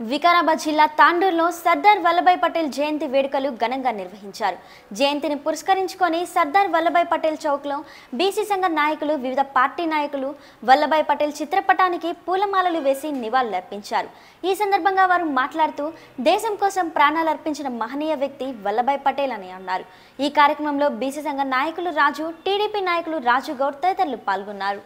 వికారాబాద్ జిల్లా తాండూరులో సర్దార్ వల్లభాయ్ పటేల్ జయంతి వేడుకలు ఘనంగా నిర్వహించారు. జయంతిని పురస్కరించుకొని సర్దార్ వల్లభాయ్ పటేల్ చౌక్లో బీసీ సంఘ నాయకులు వివిధ పార్టీ నాయకులు వల్లభాయ్ పటేల్ చిత్రపటానికి పూలమాలలు వేసి నివాళులర్పించారు. ఈ సందర్భంగా వారు మాట్లాడుతూ దేశం కోసం ప్రాణాలు అర్పించిన మహనీయ వ్యక్తి వల్లభాయ్ పటేల్ అని అన్నారు. ఈ కార్యక్రమంలో బీసీ సంఘ నాయకులు రాజు టీడీపీ నాయకులు రాజు గౌడ్ తదితరులు పాల్గొన్నారు.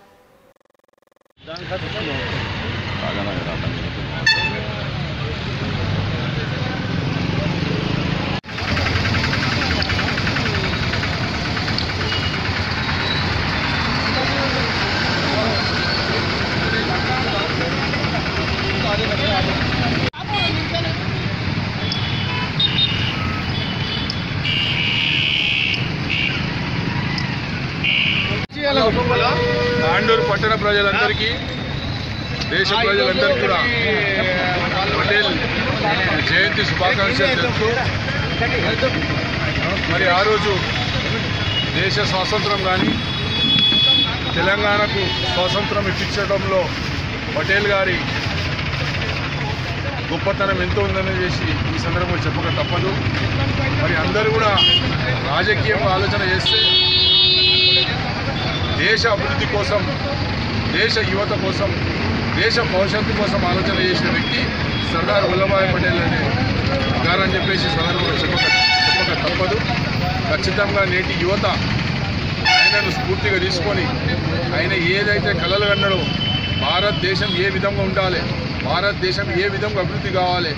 తాండూరు పట్టణ ప్రజలందరికీ దేశ ప్రజలందరికీ కూడా పటేల్ జయంతి శుభాకాంక్షలు తెలుపుతూ మరి ఆ రోజు దేశ స్వాతంత్రం కానీ తెలంగాణకు స్వాతంత్రం ఇప్పించడంలో పటేల్ గారి గొప్పతనం ఎంతో ఉందని చేసి ఈ సందర్భంలో చెప్పక తప్పదు. మరి అందరూ కూడా రాజకీయంగా ఆలోచన చేస్తే దేశ అభివృద్ధి కోసం దేశ యువత కోసం దేశ భవిష్యత్తు కోసం ఆలోచన చేసిన వ్యక్తి సర్దార్ వల్లభాయ్ పటేల్ అనే గారని చెప్పేసి సందర్భంలో చెప్పక చెప్పక తప్పదు. ఖచ్చితంగా నేటి యువత ఆయనను స్ఫూర్తిగా తీసుకొని ఆయన ఏదైతే కలలు కన్నాడో భారతదేశం ఏ విధంగా ఉండాలి భారతదేశం ఏ విధంగా అభివృద్ధి కావాలి?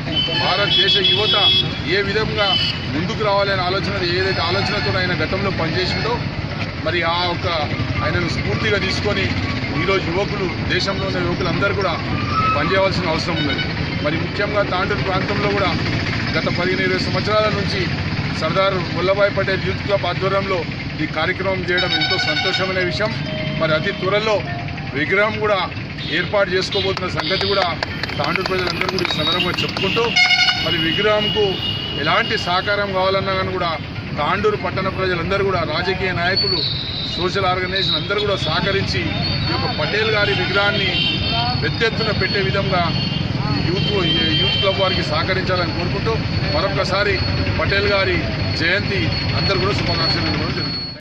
భారతదేశ యువత ఏ విధంగా ముందుకు రావాలి అనే ఆలోచన ఏదైతే ఆలోచనతో ఆయన గతంలో పనిచేసిందో మరి ఆ యొక్క ఆయనను స్ఫూర్తిగా తీసుకొని ఈరోజు యువకులు దేశంలో ఉన్న యువకులందరూ కూడా పనిచేయవలసిన అవసరం ఉన్నది. మరి ముఖ్యంగా తాండూరు ప్రాంతంలో కూడా గత పదిహేను ఇరవై సంవత్సరాల నుంచి సర్దార్ వల్లభాయ్ పటేల్ యూత్ క్లబ్ ఆధ్వర్యంలో ఈ కార్యక్రమం చేయడం ఎంతో సంతోషమైన విషయం. మరి అతి త్వరలో విగ్రహం కూడా ఏర్పాటు చేసుకోబోతున్న సంగతి కూడా తాండూరు ప్రజలందరూ కూడా ఈ సందర్భంగా చెప్పుకుంటూ మరి విగ్రహంకు ఎలాంటి సహకారం కావాలన్నా కానీ కూడా తాండూరు పట్టణ ప్రజలందరూ కూడా రాజకీయ నాయకులు సోషల్ ఆర్గనైజేషన్ అందరూ కూడా సహకరించి ఈ యొక్క పటేల్ గారి విగ్రహాన్ని పెద్ద ఎత్తున పెట్టే విధంగా యూత్ యూత్ క్లబ్ వారికి సహకరించాలని కోరుకుంటూ మరొకసారి పటేల్ గారి జయంతి అందరూ కూడా శుభాకాంక్షలు తెలుపుతున్నాను